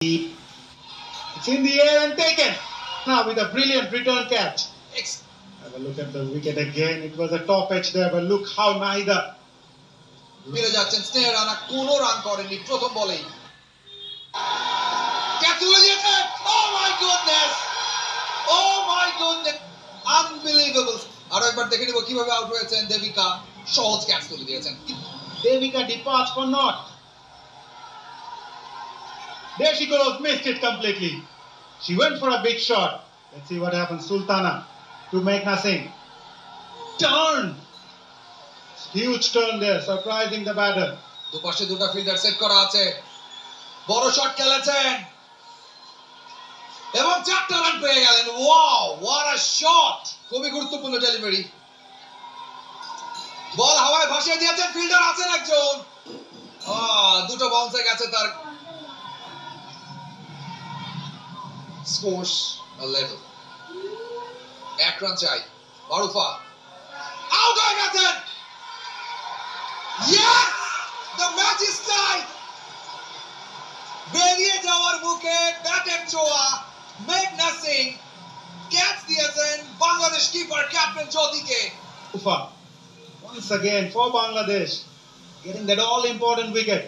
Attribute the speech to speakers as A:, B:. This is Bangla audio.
A: It's in the air and taken. Now with a brilliant return catch. Have a look at the wicket again. It was a top edge there, but look how Nahida.
B: ফিরে যাচ্ছেন স্নেহ রানা কোনো রান করেননি প্রথম বলেই তুলে দিয়েছেন ও my goodness oh my goodness unbelievable আরও একবার দেখে নিব কীভাবে আউট হয়েছেন দেবিকা সহজ ক্যাচ তুলে দিয়েছেন
A: Devika departs for naught. There she goes, missed it completely. She went for a big shot. Let's see what happens. Sultana to Meghna Singh. Turn! Huge turn there, surprising the batter.
B: দুপাশে দুটো ফিল্ডার সেট করা আছে বড় শট খেলেছেন এবং চারটা রান পেয়ে গেলেন ওয়াও হোয়াট আ শট খুবই গুরুত্বপূর্ণ ডেলিভারি বল হাওয়ায় ভাসিয়ে দিয়েছেন ফিল্ডার আছেন একজন দুটো বাউন্সে গেছে তার স্কোর্স লেভেল এক রান চাই মারুফা আউট হয়ে গেছেন Yes! The match is tied! বেরিয়ে যাওয়ার মুখে ব্যাটের ছোঁয়া মেঘনা সিং ক্যাচ দিয়েছেন Bangladesh keeper captain জ্যোতিকে
A: Ufa. Once again for Bangladesh. Getting that all important wicket.